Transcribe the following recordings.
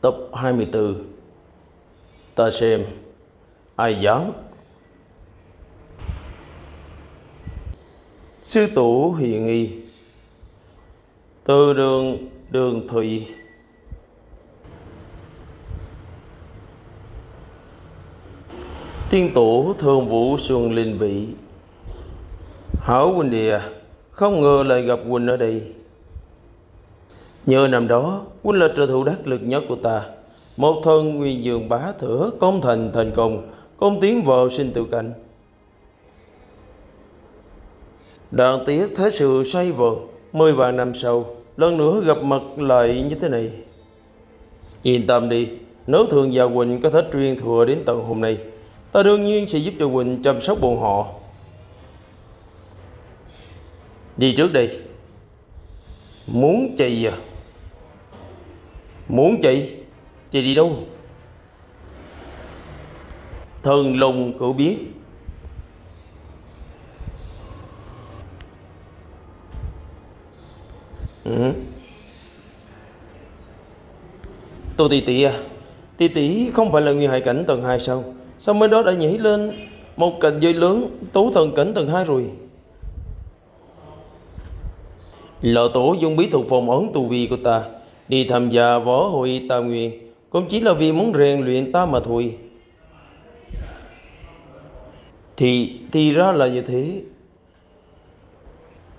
Tập 24 Ta xem Ai dám Sư tổ hiền nghi. Từ đường đường thủy Tiên tổ thường vũ xuân linh vị Hảo quỳnh địa Không ngờ lại gặp quỳnh ở đây Nhờ năm đó, quỳnh là trợ thủ đắc lực nhất của ta. Một thân nguyên dường bá thửa công thành thành công, công tiến vào sinh tự cảnh. Đáng tiếc thế sự xoay vần, mười vạn năm sau, lần nữa gặp mặt lại như thế này. Yên tâm đi, nếu thường và Quỳnh có thể truyền thừa đến tận hôm nay, ta đương nhiên sẽ giúp cho Quỳnh chăm sóc bọn họ. Đi trước đi. Muốn chị à? Muốn chị, chị đi đâu? Thần lùng cậu biết ừ. Tô tỷ tỷ à Tỷ tỷ không phải là người hại cảnh tầng 2 sao Xong mới đó đã nhảy lên Một cành dây lớn, tú thần cảnh tầng 2 rồi. Lọ tổ dùng bí thuật phòng ấn tu vi của ta, Đi tham gia võ hội ta nguyện Cũng chỉ là vì muốn rèn luyện ta mà thôi. Thì thì ra là như thế.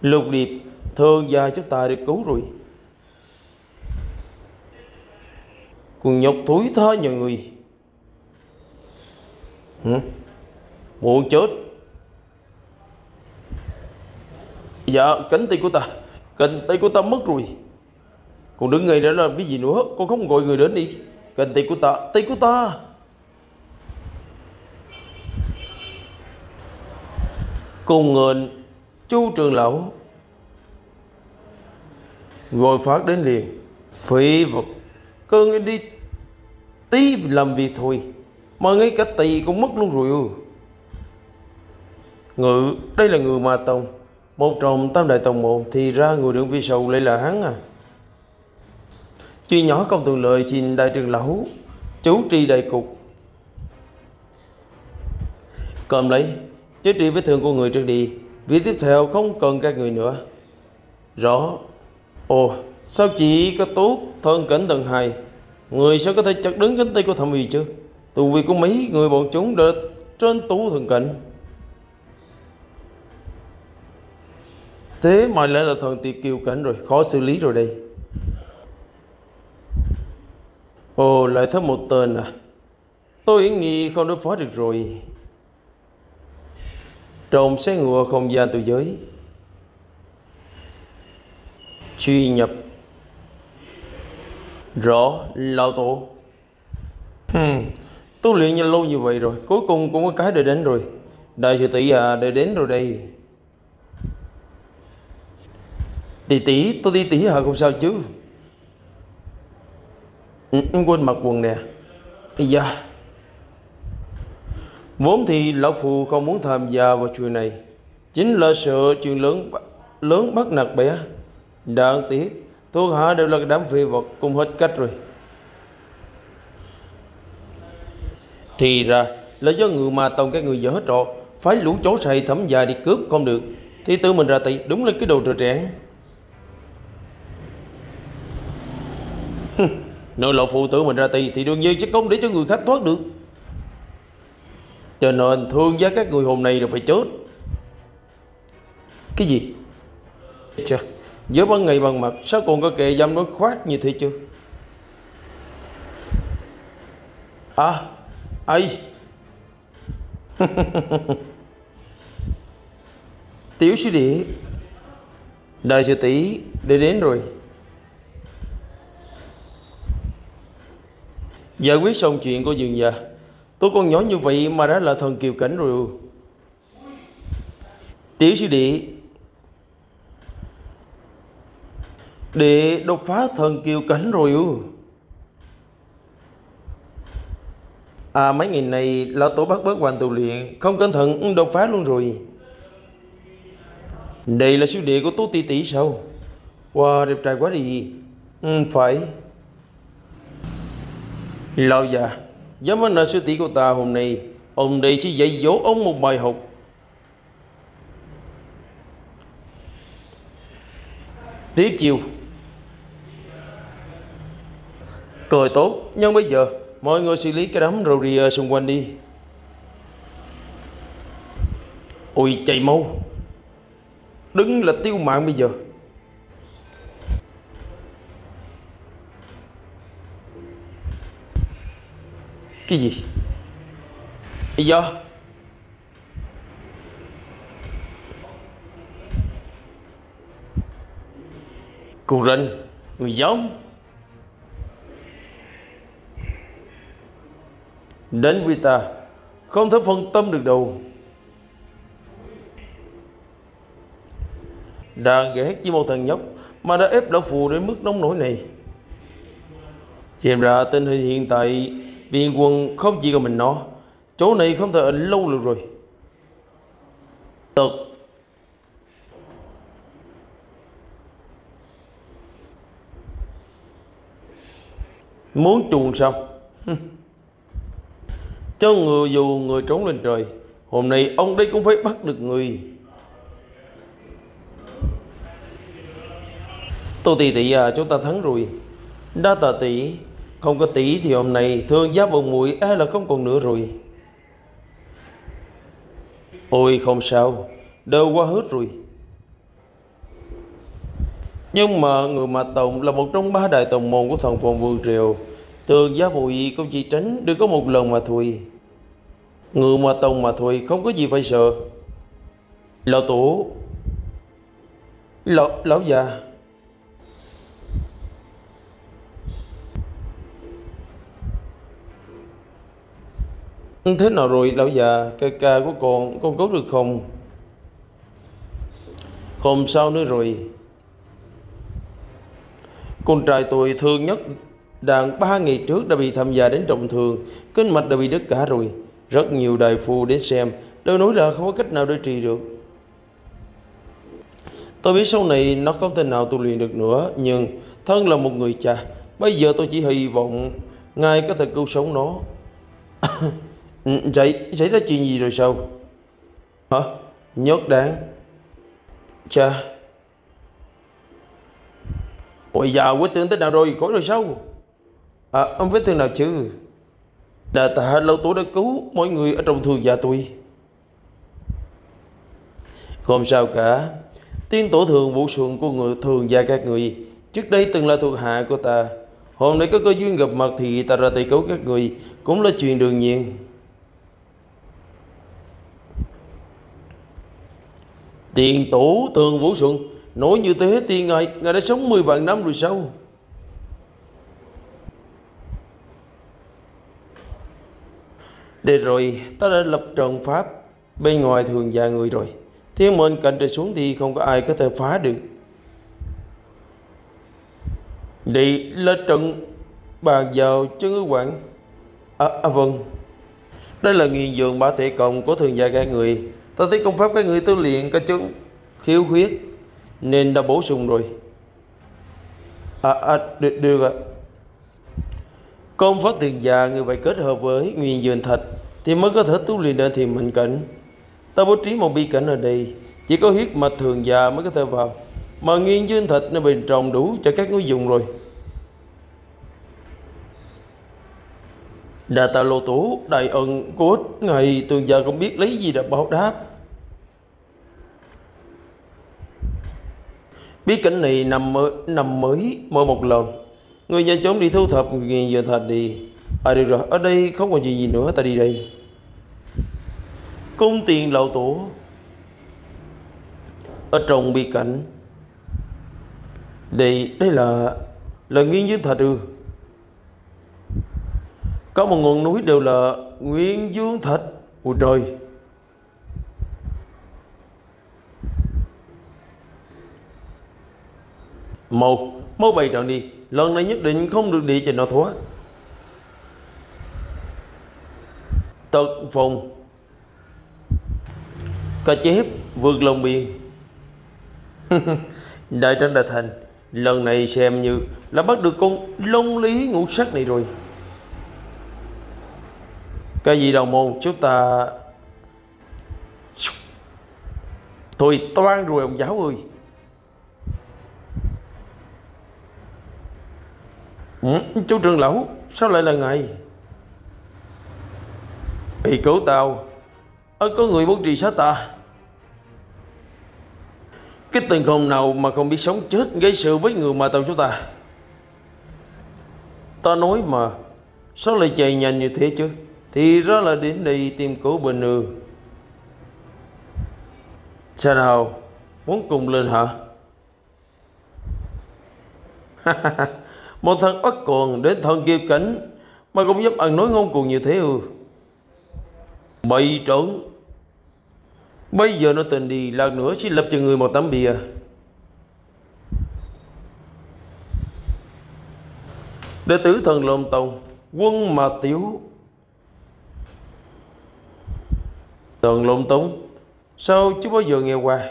Lục điệp, Thương gia chúng ta được cứu rồi. Cùng nhục thúi tha nhà người muộn Muốn chết. Dạ cánh tay của ta, Cánh tay của ta mất rồi. Còn đứng ngay đó làm cái gì nữa, Con không gọi người đến đi. Cánh tay của ta, Tay của ta. Cùng ngền Chu trường lão. Gọi phát đến liền. Phí vật Cơn đi Tí làm việc thôi. Mà ngay cả tỳ cũng mất luôn rồi Ngự Đây là người ma tông một trong tam đại tông môn thì ra người đứng phía sau lại là hắn à. Chuyện nhỏ không tường lời xin đại trường lão chú tri đại cục. Cầm lấy, chữa trị vết thương của người trước đi. Việc tiếp theo không cần các người nữa. Rõ. Ồ, sao chỉ có tốt thân cảnh tầng hai Người sao có thể chặt đứng cánh tay của thẩm uy chứ Tù vì của mấy người bọn chúng đã trên tu thần cảnh. Thế mà lại là thần tiệt kiều cảnh rồi Khó xử lý rồi đây. Ồ lại thêm một tên à. Tôi nghĩ không đối phó được rồi. Trộm xe ngựa không gian từ giới. Truy nhập. Rõ Lão Tổ. Hmm, Tu luyện như lâu như vậy rồi Cuối cùng cũng có cái để đến rồi. Đại sư tỷ à để đến rồi đây. Tỷ tỷ, tôi đi tỷ hả không sao chứ. Ừ, quên mặc quần nè. Ây da. Vốn thì lão phù không muốn tham gia vào chuyện này. Chính là sợ chuyện lớn lớn bắt nạt bé. Đáng tiếc Thuộc hạ đều là đám phi vật cùng hết cách rồi. Thì ra là do người mà tông các người dở trò Phải lũ chó say thấm dài đi cướp không được. Thì tự mình ra tay, đúng là cái đồ trò trẻ Nếu lộ phụ tử mình ra tay Thì đương nhiên sẽ không để cho người khác thoát được. Cho nên thương giá các người hôm nay đều phải chết. Cái gì? Chà Giữa ban ngày bằng mặt, Sao còn có kệ dâm nói khoát như thế chưa À ai Tiểu sư địa đời sư tỷ để đến rồi. Giải quyết xong chuyện của dường già Tôi con nhỏ như vậy mà đã là thần kiều cảnh rồi. Tiểu sư đệ, Để đột phá thần kiều cảnh rồi. À mấy ngày này, lão tổ bắt bớt hoàng tù luyện Không cẩn thận đột phá luôn rồi. Đây là siêu địa của Tú Tỷ Tỷ sao? Wow, đẹp trai quá đi. Ừ phải. Lão già, Dám anh là sư tỷ của ta hôm nay, Ông đây sẽ dạy dỗ ông một bài học. Tiếp chiều. Cười tốt, Nhưng bây giờ Mọi người xử lý cái đám râu rìa xung quanh đi. Ôi, chạy mau. Đứng là tiêu mạng bây giờ. Cái gì? Ý do Cô rình Người giống Đến với ta, Không thể phân tâm được đâu. Đang ghét chỉ một thằng nhóc Mà đã ép lão phù đến mức nông nổi này. Xem ra tình hình hiện tại, Viên quân không chỉ có mình nó, Chỗ này không thể ở lâu được rồi. Tật Muốn chuồn sao? Cho người dù người trốn lên trời, Hôm nay ông đây cũng phải bắt được người. Tô tỷ tỷ à chúng ta thắng rồi. Đa tà tỷ Không có tỷ thì hôm nay thương giáp bồng mũi ai e là không còn nữa rồi. Ôi, không sao Đều qua hết rồi. Nhưng mà người mà Tòng là một trong ba đại tòng môn của thần phong vương triều. Thường gia bụi cũng chỉ tránh được có một lần mà thôi Người mà Tòng mà thôi không có gì phải sợ. Lão tổ. Lão, lão già. Thế nào rồi lão già? Ca ca của con Con có được không? Không sao nữa rồi. Con trai tôi thương nhất Đàn ba ngày trước đã bị tham gia đến trọng thương Kinh mạch đã bị đứt cả rồi Rất nhiều đại phu đến xem Đều nói là không có cách nào để trị được Tôi biết sau này nó không thể nào tu luyện được nữa Nhưng thân là một người cha Bây giờ tôi chỉ hy vọng Ngài có thể cứu sống nó Xảy, xảy ra chuyện gì rồi sao? Hả? Nhốt đáng Cha Ôi già quyết tưởng thế nào rồi? Khỏi rồi sao? À, ông vết thương nào chứ? Đà tạ lâu tổ đã cứu mọi người ở trong thường gia tôi. Không sao cả. Tiên tổ thường vũ xuân của người thường gia các người Trước đây từng là thuộc hạ của ta. Hôm nay có cơ duyên gặp mặt thì ta ra tay cứu các người Cũng là chuyện đương nhiên. Tiền tổ thường vũ xuân Nói như thế tiền ngài Ngài đã sống 10 vạn năm rồi sao? Để rồi ta đã lập trận pháp. Bên ngoài thường già người rồi. Thiên mệnh cạnh trời xuống thì không có ai có thể phá được. Đây là trận bàn vào chân ngư quản À, à vâng. Đây là nghiền dường ba thể cộng của thường gia các người. Ta thấy công pháp các người tu luyện có chút khiếu khuyết Nên đã bổ sung rồi. À, à được, được ạ. Công pháp tiền già người phải kết hợp với nguyên dương thạch Thì mới có thể tu luyện được thiền mạnh cảnh. Ta bố trí một bi cảnh ở đây Chỉ có huyết mạch thường già mới có thể vào. Mà nguyên dương thạch nó bên trong đủ cho các người dùng rồi. Đà tạo lô tổ đại ân của ngày tường giờ không biết lấy gì để báo đáp. Bí cảnh này nằm mới, nằm mới mỗi một lần. Người nhanh chóng đi thu thập Người giờ thật đi. À được rồi, ở đây không còn gì gì nữa, ta đi đây. Cung tiền lậu tổ. Ở trong bi cảnh. Đây, đây là Là nghiên dương thật ư. Có một ngọn núi đều là nguyên dương thạch ôi trời. Một mau bày trận đi lần này nhất định không được địa cho nó thoát. Tật phòng. Cá chép vượt lòng biên đại tranh đã thành. Lần này xem như là bắt được con long lý ngũ sắc này rồi. Cái gì đầu môn? Chúng ta thôi toan rồi, ông giáo ơi. Ừ, chú trường lão sao lại là ngài? Bị cứu tao ơ có người muốn trì sát ta? Cái tên khùng nào mà không biết sống chết gây sự với người mà tao chúng ta? Ta nói mà sao lại chạy nhanh như thế chứ? Thì ra là đến đây tìm cố bình ư sao nào muốn cùng lên hả? Một thằng ất còn đến thân kiêu cảnh, mà cũng dám ăn nói ngông cuồng như thế ư. Bậy trộn. Bây giờ nó tình đi, lát nữa xin lập cho người một tấm bìa đệ tử thần lộn tông, quân mà tiểu. Thần lộn tông, sao chứ bao giờ nghe qua?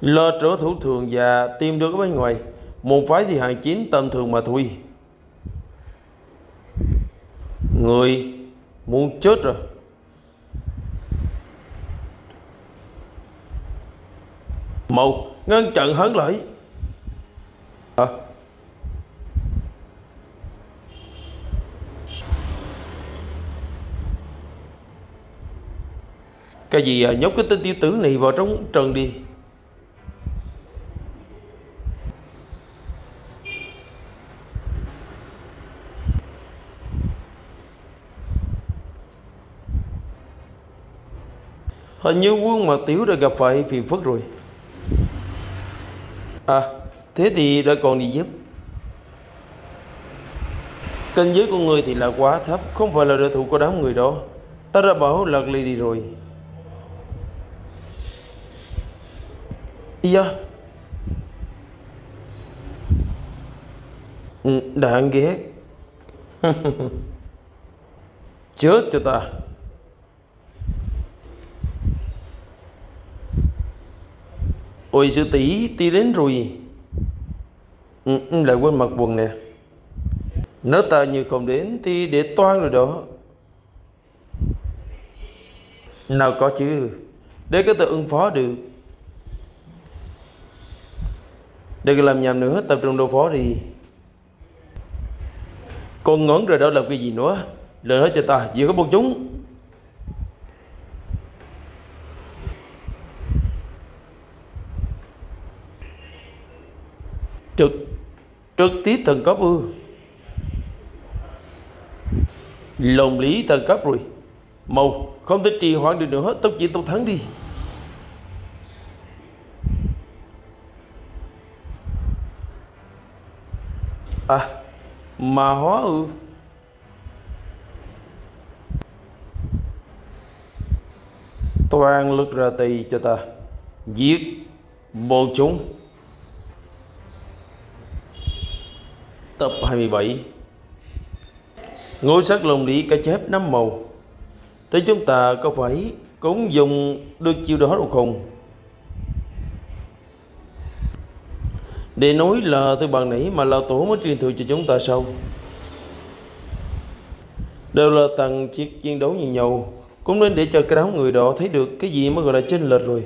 Lo trở thủ thường và tìm được ở bên ngoài môn phái thì hàng chín tầm thường mà thôi người muốn chết rồi. Một ngăn chặn hắn lại. À. cái gì à? Nhốt cái tên tiêu tử này vào trong trần đi. Hình như quân mà tiểu đã gặp phải phiền phức rồi. À thế thì đã còn đi giúp. Cảnh giới của người thì là quá thấp, Không phải là đối thủ của đám người đó. Ta đã bảo lật ly đi rồi. Ý à? ừ, da Đáng ghét. Chết cho ta. Ôi sư tỷ ti đến rồi. Ừ, ừ, Lại quên mặc quần nè. Nếu ta như không đến Thì để toan rồi đó. Nào có chứ Để có tự ứng phó được. Đừng làm nhầm nữa Tập trung đối phó đi. Con ngón rồi đó làm cái gì nữa? Lời nói cho ta giữa có bọn chúng. Trực trực tiếp thần cấp ư. Lồng lý thần cấp rồi. Màu, không thể trì hoãn được nữa, hết tốc chiến tốc thắng đi. À mà hóa ư. Toàn lực ra tay cho ta. Giết bọn chúng. Tập 27 Ngôi sắc lồng lý cá chép năm màu. Thế chúng ta có phải cũng dùng được chiêu đó đâu không? Để nói là từ bằng nãy mà Lão Tổ mới truyền thừa cho chúng ta sau. Đều là tầng chiếc chiến đấu như nhau. Cũng nên để cho cái đám người đó thấy được cái gì mới gọi là chênh lệch rồi.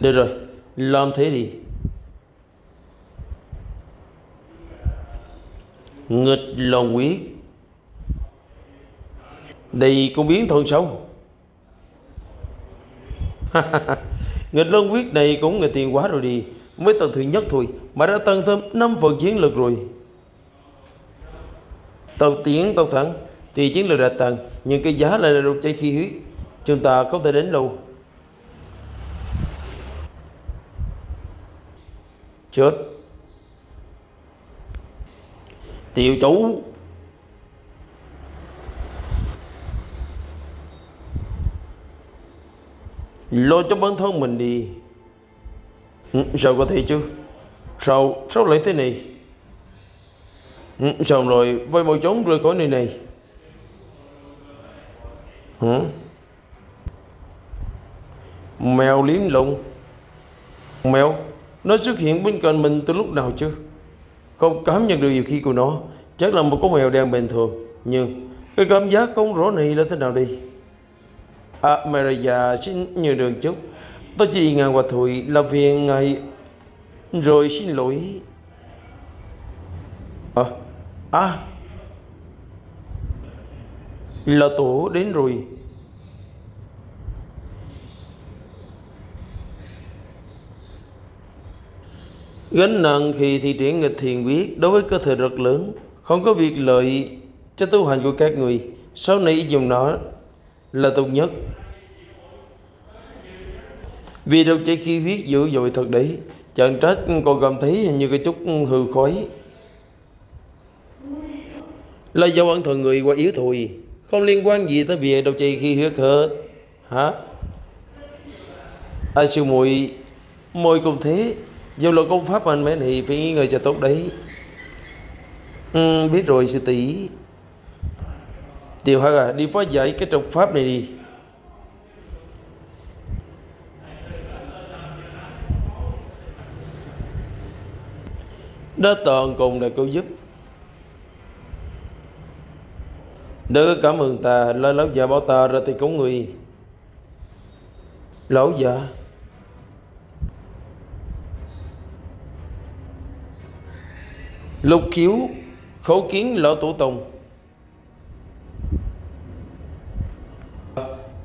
Được rồi, làm thế đi. Nghịch lòng quyết đây cũng biến thân sâu. Nghịch long quyết này cũng người tiền quá rồi đi. Mới tầng thứ nhất thôi, mà đã tăng thêm 5 phần chiến lược rồi. Tàu tiến, tàu thẳng, thì chiến lược đã tăng, nhưng cái giá lại là đột cháy khí huyết chúng ta không thể đến lâu. Chết tiểu chủ. Lo cho bản thân mình đi. Ừ, sao có thể chứ? Sao sao lại thế này? Ừ, Xong rồi? Voi mau trốn rơi khỏi nơi này. Hả? Mèo liếm lụng Mèo, Nó xuất hiện bên cạnh mình từ lúc nào chưa không cảm nhận được nhiều khi của nó. Chắc là một con mèo đen bình thường. Nhưng Cái cảm giác không rõ này là thế nào đi À Maria, xin nhờ đường chút. Tôi chỉ ngang qua thụy làm phiền ngày Rồi xin lỗi. À À. Là tổ đến rồi. Gánh nặng khi thi triển nghịch thiền quyết đối với cơ thể rất lớn, không có việc lợi cho tu hành của các người. Sau này dùng nó là tốt nhất. Vì đâu chỉ khi viết dữ dội thật đấy, chẳng trách còn cảm thấy như cái chút hư khói. Là do bản thân người quá yếu thùi, không liên quan gì tới việc đâu chỉ khi huyết hết. Hả? Ai sư muội môi cũng thế Vô luật công pháp mình mới thì phải nghĩ người cho tốt đấy. Ừ, biết rồi sư tỷ. Tiểu Hắc à đi phá giải cái trọng pháp này đi. Đó toàn cùng là câu giúp Đỡ cảm ơn ta Lên lão già bảo ta ra thì cứu người. Lão già Lục khiếu khấu kiến lão tổ tông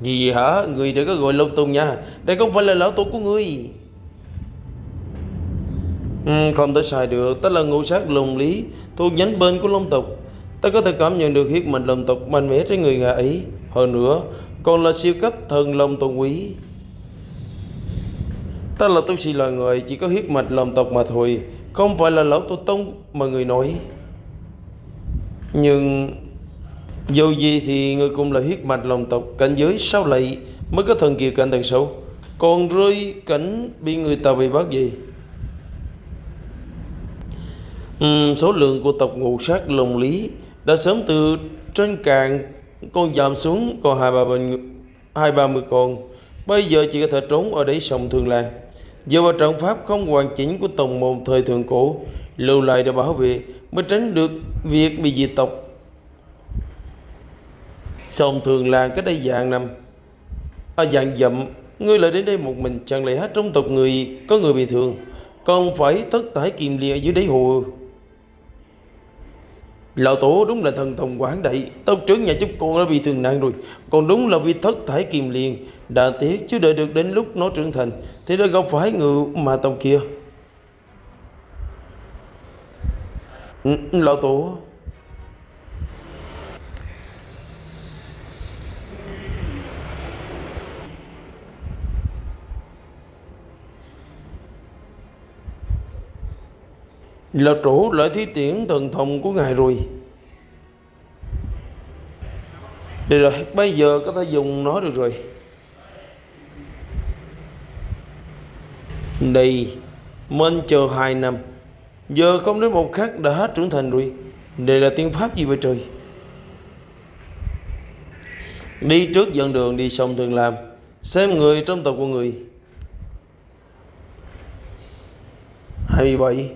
Gì hả? Người đừng có gọi lung tùng nha. Đây không phải là lão tổ của ngươi. Ừ, Không thể xài được. Ta là ngũ sát lùng lý Thuộc nhánh bên của long tộc Ta có thể cảm nhận được huyết mạch lồng tộc mạnh mẽ trên người ngài ấy. Hơn nữa Còn là siêu cấp thần long tôn quý. Ta là tu sĩ loài người Chỉ có huyết mạch lồng tộc mà thôi không phải là lão tổ tông mà người nói. Nhưng Dù gì thì người cũng là huyết mạch lòng tộc Cảnh giới sao lại mới có thần kiều cảnh tầng sâu Còn rơi cảnh bị người ta bị bắt gì? Uhm, Số lượng của tộc ngũ sát lồng lý Đã sớm từ trên cạn con giảm xuống còn hai ba bên hai ba mươi con. Bây giờ chỉ có thể trốn ở đấy sông Thương Lan. Dựa vào trận pháp không hoàn chỉnh của tổng môn thời thượng cổ lưu lại để bảo vệ mới tránh được việc bị diệt tộc. Sông thường làng cách đây dạng năm. Ở à, dạng dậm, ngươi lại đến đây một mình chẳng lẽ hết trong tộc người có người bị thương, còn phải tất tải kiềm liệt dưới đáy hồ. Lão tổ đúng là thần thông quảng đại. Tông trưởng nhà chúng con đã bị thương nặng rồi. Còn đúng là vì thất thải kiềm liền Đã tiếc chứ đợi được đến lúc nó trưởng thành, Thì đã gặp phải người mà tông kia. Ừ, ừ, lão tổ là chủ lợi thi tiễn thần thông của ngài rồi. Được rồi, bây giờ có thể dùng nó được rồi. Đây Mên chờ hai năm. Giờ không đến một khắc đã hết trưởng thành rồi. Đây là tiên pháp gì vậy trời? Đi trước dẫn đường, đi sông thường làm xem người trong tộc của người. 27